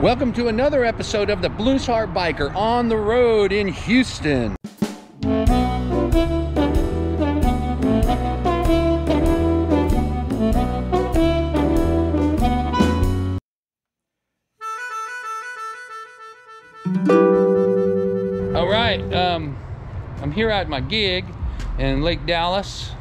Welcome to another episode of the Blues Harp Biker on the road in Houston. All right, um, I'm here at my gig in Lake Dallas,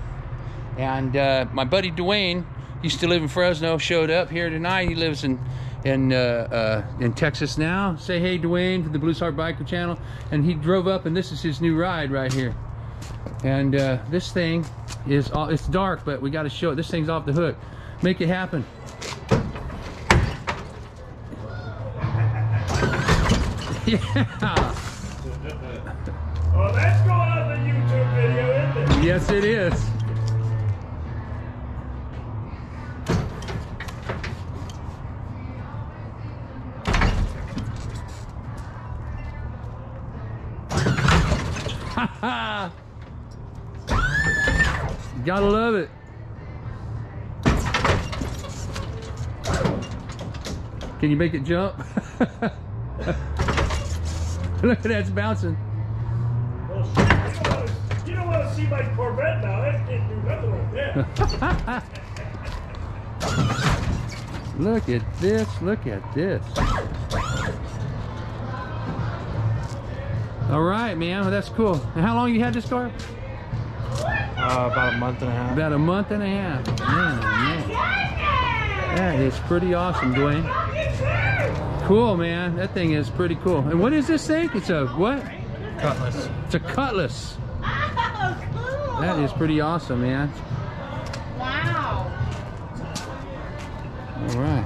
and uh, my buddy Duwayne used to live in Fresno. Showed up here tonight. He lives in in uh, uh, in Texas now. Say hey, Duwayne, to the Blues Harp Biker channel. And he drove up, and this is his new ride right here. And uh, this thing is all, it's dark, but we got to show it. This thing's off the hook. Make it happen. yeah. Oh, that's going on the YouTube video, isn't it? Yes, it is. Can you make it jump? Look at that, it's bouncing. Well, shit, you don't wanna- you don't want to see my Corvette now. That can't do nothing like that. Look at this, look at this. All right, man, well, that's cool. And how long you had this car? Uh, about a month and a half. About a month and a half. Man, man. That is pretty awesome, Duwayne. Cool, man. That thing is pretty cool. And what is this thing? It's a what? Cutlass. It's a cutlass. Oh, cool. That is pretty awesome, man. Wow. All right.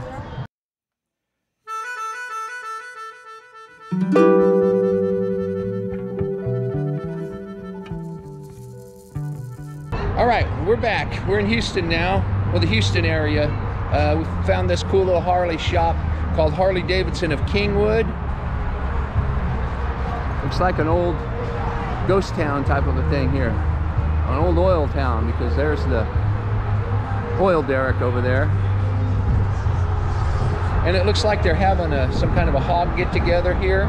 All right, we're back. We're in Houston now, well, the Houston area. Uh, we found this cool little Harley shop called Harley Davidson of Kingwood. Looks like an old ghost town type of a thing here. An old oil town because there's the oil derrick over there. And it looks like they're having a, some kind of a hog get together here.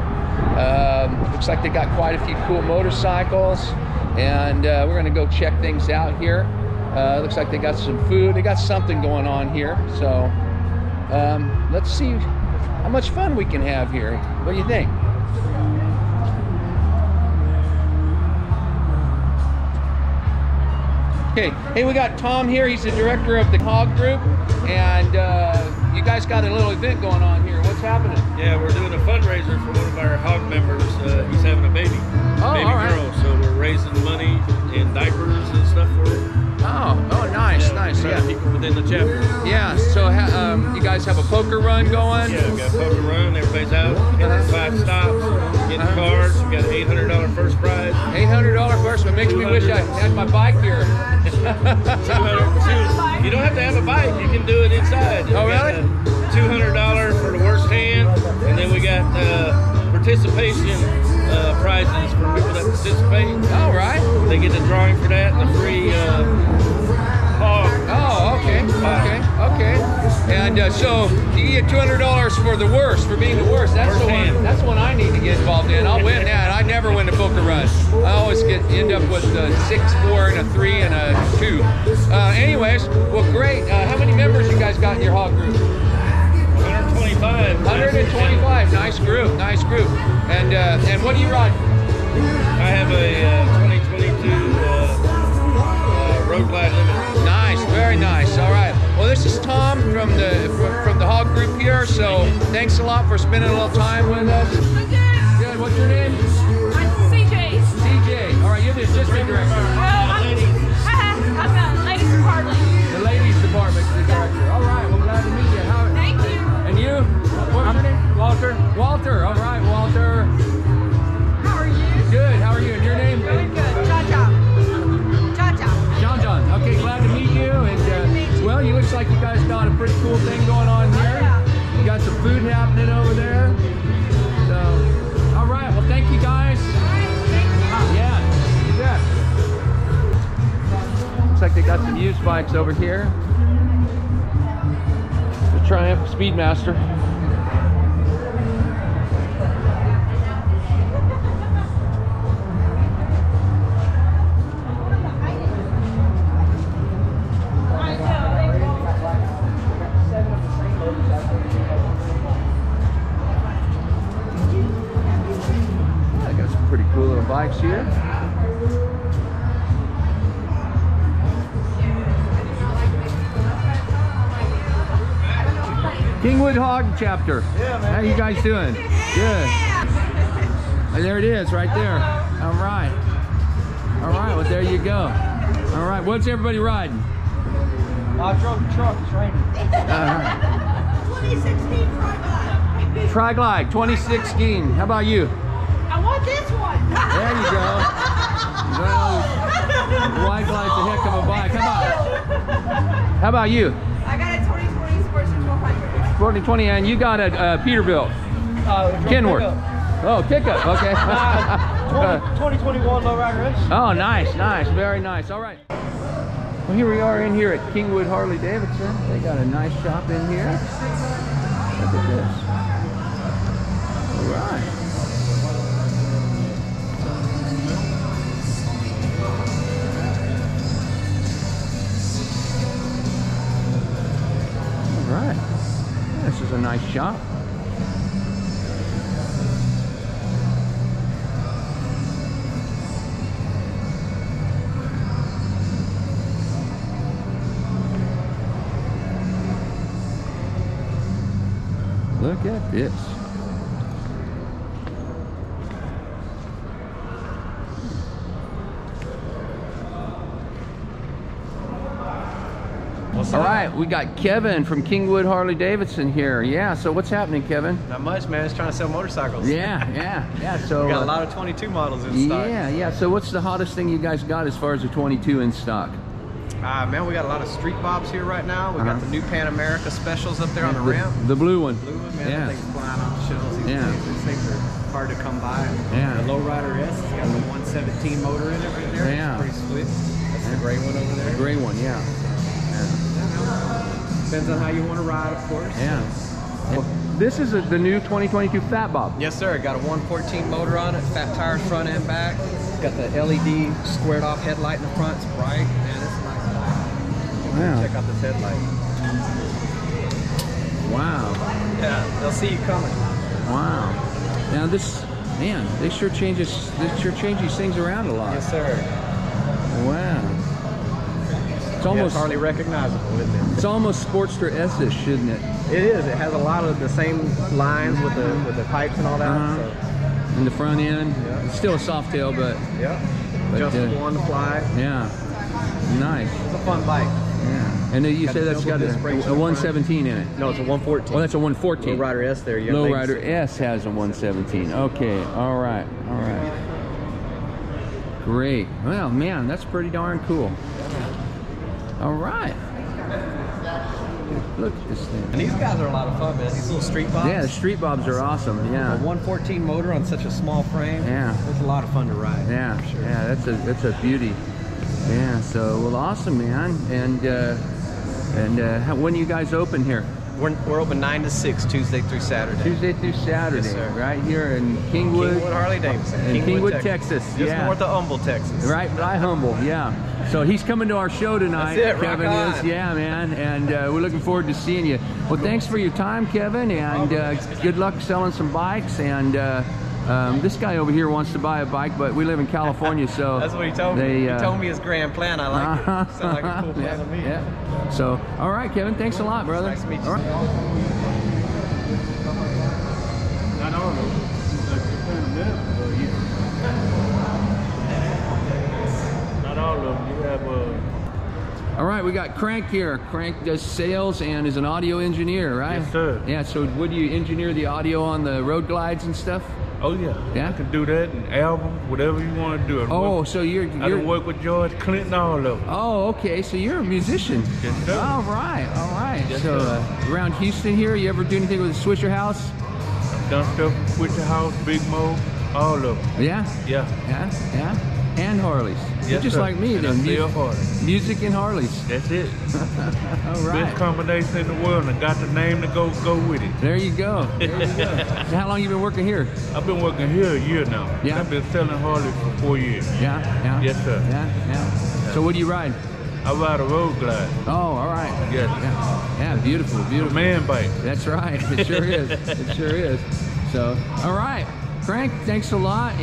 Um, looks like they got quite a few cool motorcycles. And uh, we're gonna go check things out here. Uh, looks like they got some food. They got something going on here. So um, let's see how much fun we can have here. What do you think? Okay, hey, we got Tom here. He's the director of the Hog Group, and uh, you guys got a little event going on here. What's happening? Yeah, we're doing poker run going? Yeah, we got poker run. Everybody's out. Hitting five stops. Getting Uh-huh. cards. We got an eight hundred dollar first prize. Eight hundred dollar first. It makes me wish I had my bike here. 200 You don't have to have a bike. You can do it inside. Oh, really? Two hundred dollar for the worst hand, and then we got uh, participation uh, prizes for people that participate. All right. They get the drawing for that and the free uh, hog. Oh, okay, okay, okay. And uh, so you get two hundred dollars for the worst, for being the worst. That's the one. hand. That's one I need to get involved in. I'll win that. I never win the poker run. I always get end up with a six, four, and a three, and a two. Uh, anyways, well, great. Uh, how many members you guys got in your hog group? 125. 125. Nice group. Nice group. And uh, and what do you ride? I have a uh, 2022 uh, uh, Road Glide Limited. Nice, very nice. All right. Well, this is Tom from the from, the Hog Group here. So thanks a lot for spending a little time with us. I'm good. What's your name? I'm CJ. CJ. All right, you're the assistant director. Oh, I'm, I'm the ladies department. The ladies department director. All right. Well, glad to meet you. How, Thank you. and you? What's your name? Walter. Walter. All right, happening over there. So, all right. Well, thank you guys. Ah, yeah, you bet. Looks like they got some used bikes over here. The Triumph Speedmaster. Of bikes here. Kingwood Hog chapter. Yeah, man. How you guys doing? Good. Oh, there it is, right there. All right. All right, well, there you go. All right, what's everybody riding? I drove the truck. It's raining. Uh, 2016 Tri-Glide. Tri-Glide 2016. How about you? I want this one. There you go. Well, Wide Glide's a heck of a bike. How about, how about you? I got a 2020 Sports 1200. 2020, and you got a uh, Peterbilt. Uh, Kenworth. Oh, pickup. Okay. Uh, 2021 lowrider race. oh, nice, nice, very nice. All right. Well, here we are in here at Kingwood Harley Davidson. They got a nice shop in here. Look at this. All right. A nice shop. Look at this. All right, we got Kevin from Kingwood Harley Davidson here. Yeah, so what's happening, Kevin? Not much, man. Just trying to sell motorcycles. Yeah, yeah, yeah. So We got uh, a lot of 22 models in stock. Yeah, yeah. So what's the hottest thing you guys got as far as the 22 in stock? Uh, man, we got a lot of street bobs here right now. We Uh-huh. got the new Pan America specials up there on the the, ramp. the blue one. Blue one, man. Yeah. Thing's flying off the shelves these Yeah. days. These things are hard to come by. Yeah. The Lowrider S has got the 117 motor in it right there. It's Yeah. pretty sweet. That's the gray one over there. Gray one, yeah. Depends on how you want to ride, of course. Yeah. Well, this is a, the new 2022 Fat Bob. Yes, sir. Got a 114 motor on it, fat tires front and back. It's got the LED squared off headlight in the front. It's bright. Man, it's nice bike. Wow. Check out this headlight. Wow. Yeah, they'll see you coming. Wow. Now this, man, they sure changes, they sure change these things around a lot. Yes, sir. Wow. It's almost, hardly recognizable, isn't it? it's almost Sportster S-ish, isn't it? It is. It has a lot of the same lines with the with the pipes and all that. Uh-huh. In the front end, Yeah. it's still a Softail, but yeah. But, Adjustable uh, on the fly. yeah, nice. It's a fun bike. Yeah. And then you Got say that's got a, a in the front. 117 in it. No, it's a 114. Oh, that's a 114. Low Rider S there. Lowrider ladies. S has a 117. Okay, all right, all right. Great. Well, man, that's pretty darn cool. All right. Look at this thing. And these guys are a lot of fun, man. These little street bobs. Yeah, the street bobs are awesome. Yeah. A Yeah. 114 motor on such a small frame. Yeah. It's a lot of fun to ride. Yeah, sure. yeah, that's a that's a beauty. Yeah, so well, awesome, man. And uh, and uh, how, when you guys open here? We're, we're open 9 to 6, Tuesday through Saturday. Tuesday through Saturday, sir. right here in Kingwood, Kingwood Harley Davidson. in Kingwood, Texas. Just yeah. north of Humble, Texas. Right by Humble, yeah. So he's coming to our show tonight. That's it, Kevin is, yeah, man. And uh, we're looking forward to seeing you. Well, thanks for your time, Kevin, and uh, good luck selling some bikes. And uh, um, this guy over here wants to buy a bike, but we live in California, so That's what he told they, me. uh, He told me his grand plan. I like it. Sounds like a cool plan yeah, to me. yeah. So, all right, Kevin. Thanks a lot, brother. Nice to meet you. All right, we got Crank here. Crank does sales and is an audio engineer, right? Yes, sir. Yeah, so would you engineer the audio on the road glides and stuff? oh yeah. Yeah? I can do that and album, whatever you want to do. I Oh, work, so you're, I you're can work with George Clinton, all of them. Oh, okay. So you're a musician. Yes, sir. All right, all right. Yes, so uh, around Houston here, you ever do anything with the Swishahouse? Done stuff with the house, Big Moe, all of them. Yeah, Yeah. yeah, yeah. And Harleys. You're just sir. like me and then. Mu- Harley. music and Harleys. That's it. All Best combination in the world, and I got the name to go go with it. There you go. There you go. So how long you been working here? I've been working here a year now. Yeah. I've been selling Harley for four years. Yeah, yeah. Yes, sir. Yeah, yeah. So what do you ride? I ride a road glide, Oh, all right. Yes. Yeah, yeah beautiful, beautiful. a man bike. That's right. It sure is. It sure is. So, all right. Frank, thanks a lot.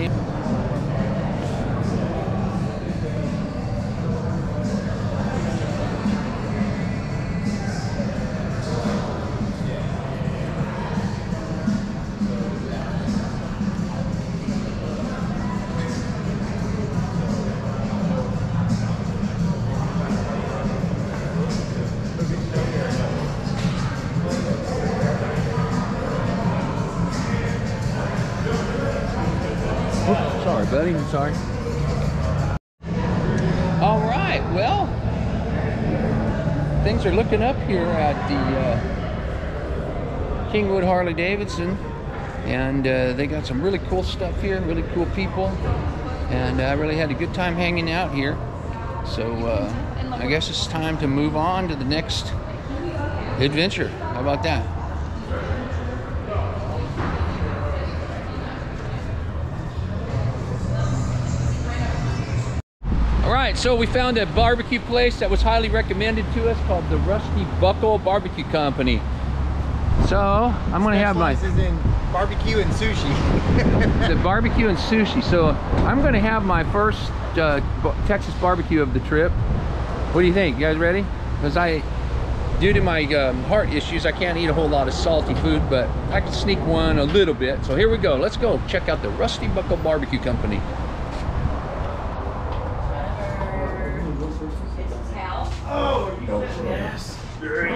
I'm sorry. All right. Well, things are looking up here at the uh, Kingwood Harley Davidson, and uh, they got some really cool stuff here. Really cool people, and I really had a good time hanging out here. So uh, I guess it's time to move on to the next adventure. How about that? All right, so we found a barbecue place that was highly recommended to us called the Rusty Buckle Barbecue Company. So I'm gonna have my This is in barbecue and sushi. the barbecue and sushi. So I'm gonna have my first uh, Texas barbecue of the trip. What do you think? You guys ready? Because I, due to my um, heart issues, I can't eat a whole lot of salty food, but I can sneak one a little bit. So here we go. Let's go check out the Rusty Buckle Barbecue Company.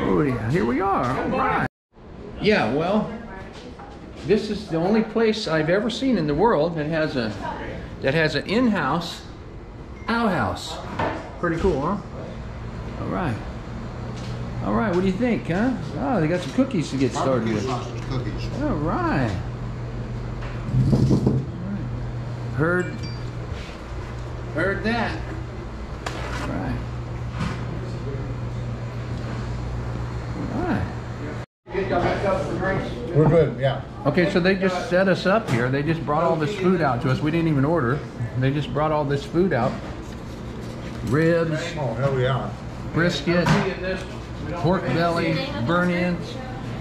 Oh yeah, here we are. All right. Yeah, well, this is the only place I've ever seen in the world that has a that has an in-house outhouse. Pretty cool, huh? All right. All right, what do you think, huh? Oh, they got some cookies to get started with. All right. Heard heard that. All right. All right. We're good, yeah. Okay, so they just set us up here. They just brought all this food out to us. We didn't even order. They just brought all this food out. Ribs, Oh, hell yeah. brisket, pork belly, burn ends.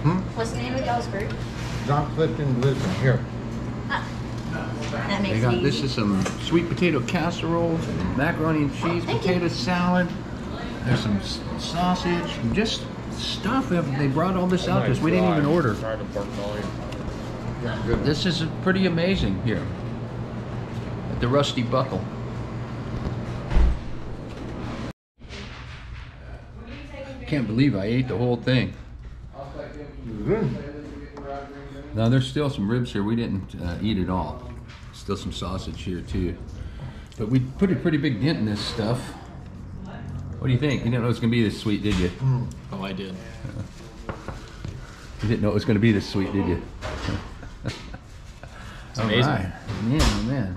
Hmm? What's the name of y'all's group? John Clifton Blues Band, here. Ah, that makes They got this is some sweet potato casserole, macaroni and cheese, thank potato you. salad. There's some sausage, just stuff. They brought all this out to us. We didn't even order. This is pretty amazing here at the Rusty Buckle. Can't believe I ate the whole thing. Now there's still some ribs here. We didn't uh, eat it all. Still some sausage here too. But we put a pretty big dent in this stuff. What do you think? You didn't know it was gonna be this sweet, did you? Oh, I did. You didn't know it was gonna be this sweet, did you? It's amazing. Man, man.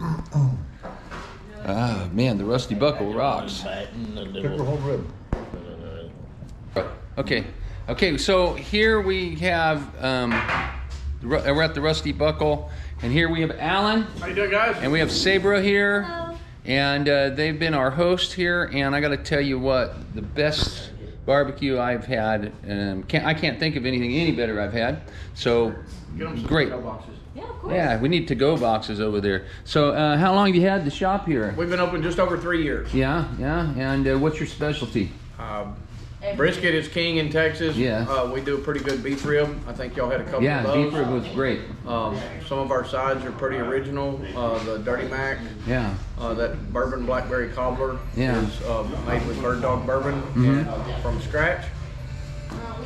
Ah, man, the Rusty Buckle rocks. Took whole rib. Okay, okay. So here we have um, we're at the Rusty Buckle, and here we have Alan, How you doing, guys? and we have Sabra here, and uh, they've been our host here. And I got to tell you what, the best barbecue I've had. Um, can't, I can't think of anything any better I've had. So great. Yeah, of course. Yeah, we need to-go boxes over there. So, uh, how long have you had the shop here? We've been open just over three years. Yeah, yeah. And uh, what's your specialty? Um, brisket is king in Texas. Yeah. Uh, we do a pretty good beef rib. I think y'all had a couple Yeah, of those. Yeah, beef rib was great. Um, some of our sides are pretty original. Uh, the Dirty Mac, Yeah. uh, that bourbon blackberry cobbler Yeah. is uh, made with bird dog bourbon Mhm. and, from scratch.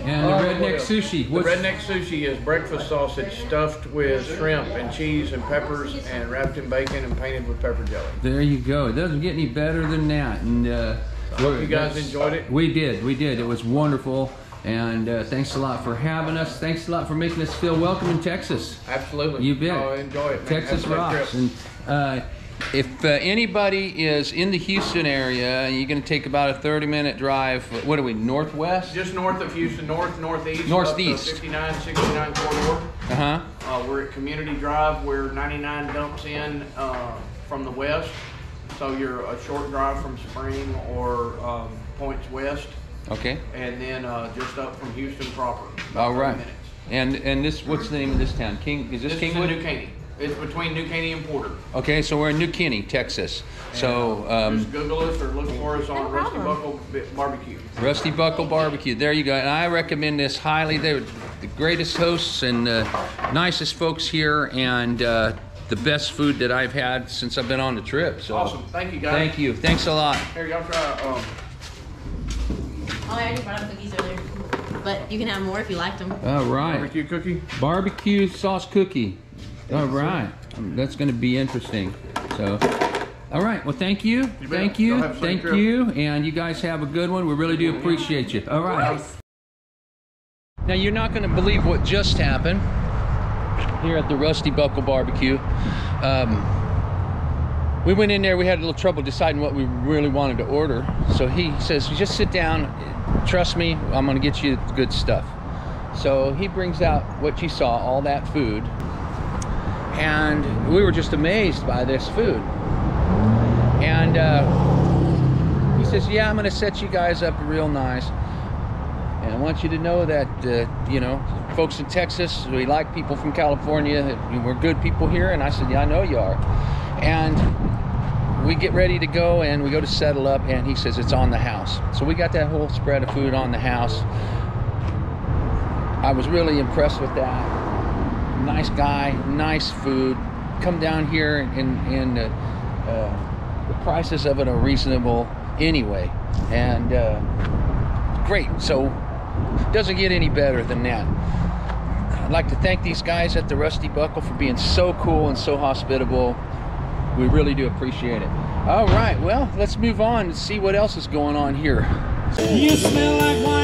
And the Uh, redneck what else? sushi. The redneck sushi is breakfast sausage stuffed with shrimp and cheese and peppers and wrapped in bacon and painted with pepper jelly. There you go. It doesn't get any better than that. And uh, hope you guys enjoyed it. We did. We did. It was wonderful. And uh, thanks a lot for having us. Thanks a lot for making us feel welcome in Texas. Absolutely. You bet. Oh, enjoy it. man. Texas Have rocks. And uh, if uh, anybody is in the Houston area, you're going to take about a 30 minute drive. What are we, northwest? Just north of Houston, north, northeast. Northeast. 59, 69 corridor. Uh huh. Uh, we're at Community Drive where 99 dumps in uh, from the west. So you're a short drive from Spring or um, Points West. Okay. And then uh, just up from Houston proper. about All 30 right. minutes. And and this what's the name of this town? King is this, This is in Kingwood? New Caney. It's between New Caney and Porter. Okay, so we're in New Caney, Texas. So um, Just Google us or look for us on No Rusty. Buckle Barbecue. Rusty Buckle Barbecue. There you go. And I recommend this highly. They're the greatest hosts and uh, nicest folks here, and uh, the best food that I've had since I've been on the trip. So Awesome. Thank you, guys. thank you. Thanks a lot. Here, y'all try. Um, Oh, I already brought up cookies earlier. But you can have more if you liked them. All right. barbecue cookie. Barbecue sauce cookie. All right. Um, That's going to be interesting. So, all right. Well, thank you. bet. Thank you. Y'all have a safe Thank trip. you. And you guys have a good one. We really do appreciate you. All right. Now, you're not going to believe what just happened here at the Rusty Buckle Barbecue. Um, we went in there, we had a little trouble deciding what we really wanted to order. So he says, just sit down, trust me, I'm gonna get you good stuff. So he brings out what you saw, all that food. And we were just amazed by this food. And uh, he says, yeah, I'm gonna set you guys up real nice. I want you to know that, uh, you know, folks in Texas, we like people from California. We're good people here. And I said, yeah, I know you are. And we get ready to go and we go to settle up and he says it's on the house. So we got that whole spread of food on the house. I was really impressed with that. Nice guy, nice food. Come down here and, and uh, uh, the prices of it are reasonable anyway. And uh, great. So doesn't get any better than that. I'd like to thank these guys at the Rusty Buckle for being so cool and so hospitable. We really do appreciate it. All right, well, let's move on and see what else is going on here. You smell like wine.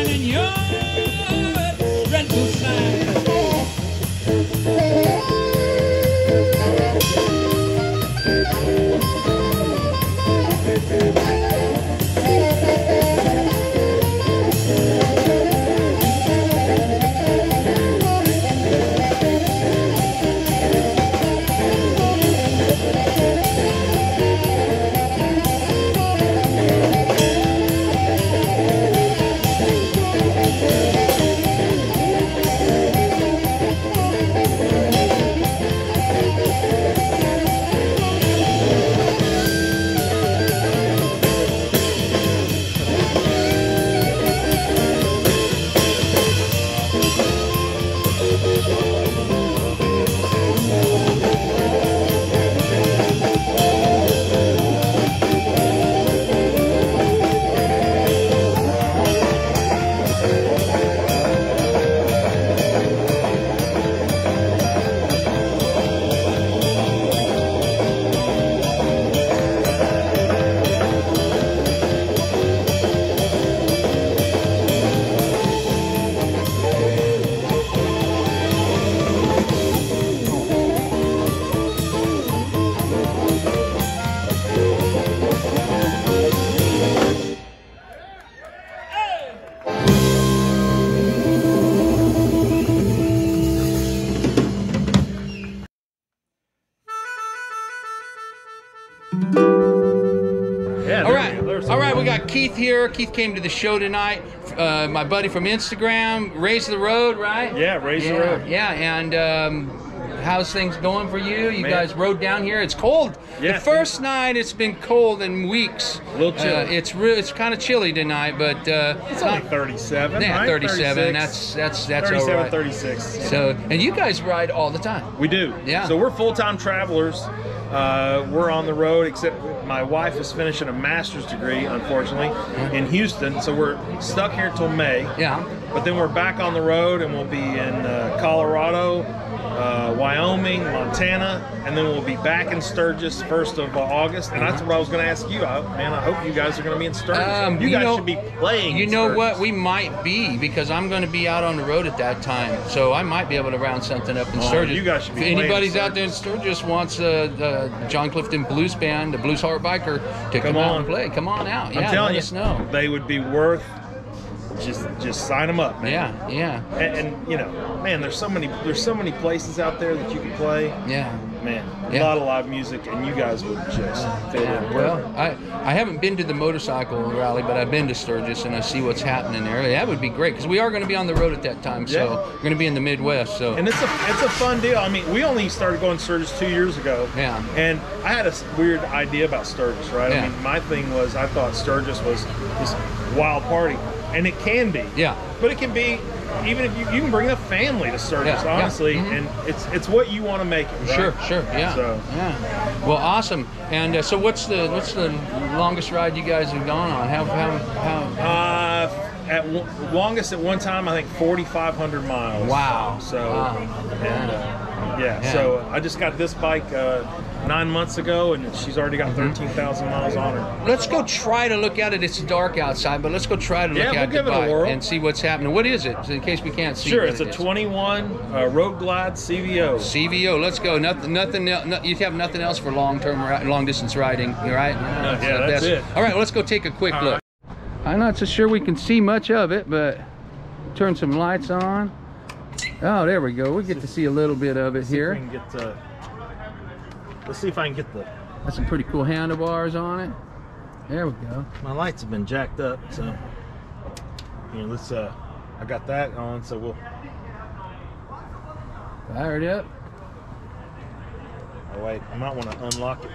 Keith. Keith came to the show tonight. Uh, my buddy from Instagram, Rays the Road, right? Yeah, Rays the Road. Yeah, and um, how's things going for you? You Man. guys rode down here. It's cold. Yeah, the first night it's been cold in weeks. A little chilly. Uh, it's re- it's kind of chilly tonight, but uh, It's only 37, yeah, right? 37. 36. That's that's that's 37, all right. 36. So, and you guys ride all the time. We do. Yeah. So we're full-time travelers. Uh, we're on the road, except my wife is finishing a master's degree, unfortunately, in Houston. So we're stuck here till May. Yeah. But then we're back on the road, and we'll be in uh, Colorado, uh, Wyoming, Montana, and then we'll be back in Sturgis first of uh, August. And that's what I was going to ask you. I, man, I hope you guys are going to be in Sturgis. Um, you you guys know- should be playing. You know Sturgis. what? We might be because I'm going to be out on the road at that time, so I might be able to round something up in Oh, Sturgis. you guys should be if anybody's out there in Sturgis wants uh, uh, John Clifton Blues Band, the Blues Harp Biker, to come, Come out on. and play, come on out. I'm Yeah, telling let you, us know. they would be worth. Just, just sign them up, man. Yeah, yeah, And, and you know, man, there's so many, there's so many places out there that you can play. yeah. Man, a Yeah. lot of live music, and you guys would just fit Yeah, in. well, I, I haven't been to the motorcycle rally, but I've been to Sturgis and I see what's happening there. That would be great because we are going to be on the road at that time, so we're going to be in the Midwest. So and it's a it's a fun deal. I mean, we only started going to Sturgis two years ago. Yeah. And I had a weird idea about Sturgis, right? Yeah. I mean, my thing was I thought Sturgis was this wild party, and it can be. Yeah. But it can be even if you, you can bring the family to service, Yeah, yeah. honestly, Mhm. and it's it's what you want to make it. Right? Sure, sure, yeah, So yeah. Well, awesome. And uh, so, what's the what's the longest ride you guys have gone on? How how how? Uh, at one- longest at one time, I think 4,500 miles. Wow. So, Wow. and uh, Yeah, Yeah. so I just got this bike uh, nine months ago, and she's already got Mm-hmm. 13,000 miles on her. Let's go try to look at it. It's dark outside, but let's go try to look Yeah, we'll at it a bike whirl. and see what's happening. What is it? In case we can't see. Sure, it's it a is. 21 uh, Road Glide CVO. CVO. Let's go. Nothing. Nothing. el- No, you have nothing else for long term, long distance riding, right? yeah, the that's best. it. All right, well, let's go take a quick All look. I'm not so sure we can see much of it, but turn some lights on. Oh, there we go. We get to see a little bit of it See if we here. Let's see if I can get the. That's some pretty cool handlebars on it. There we go. My lights have been jacked up, so. You know, let's. Uh, I got that on, so we'll. Fire it up. Oh wait, I might want to unlock it.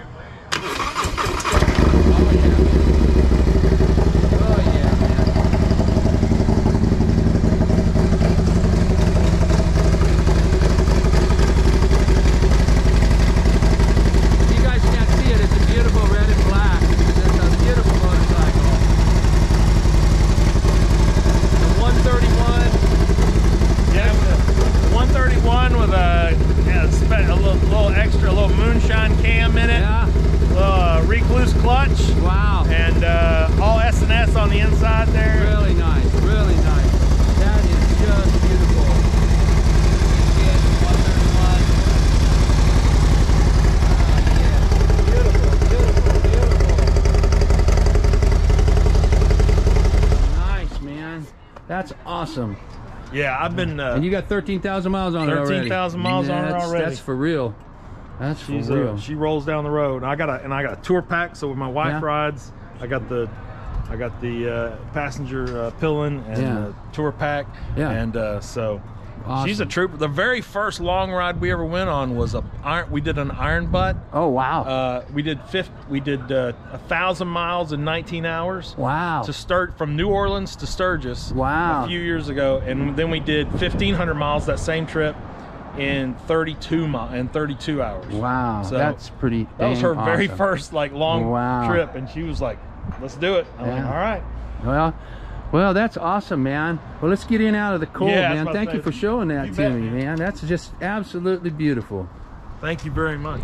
Oh yeah, man. You guys can't see it. It's a beautiful red and black. It's a beautiful motorcycle. The 131. Yeah, with a 131 with a, yeah, spe- a little, little extra, little moonshine cam in it. Yeah. Little uh, Rekluse clutch. Wow. And uh, all S&S on the inside there. Really nice. Really nice. That is just beautiful. 131. Yeah. Beautiful, beautiful, beautiful. Nice, man. That's awesome. Yeah, I've been. Uh, And you got 13,000 miles on it already. 13,000 miles on it already. That's for real. That's for real. uh, she rolls down the road. I got a and I got a tour pack. So when my wife Yeah. rides, I got the I got the uh, passenger uh, pillion and Yeah. the tour pack. Yeah. And uh, so Awesome. she's a trooper. The very first long ride we ever went on was a iron. We did an iron butt. oh, wow. Uh, we did fifth. We did uh, a thousand miles in 19 hours. wow. To start from New Orleans to Sturgis. Wow. A few years ago, and then we did 1,500 miles that same trip in 32 mi- in 32 hours. wow. So that's pretty that was her very first like long Wow. trip, and she was like, "Let's do it." I'm like, "All right." Well, well, that's awesome, man. Well, let's get in out of the cold, Yeah, man. Thank you for showing that You to bet, me, man. man. That's just absolutely beautiful. Thank you very much.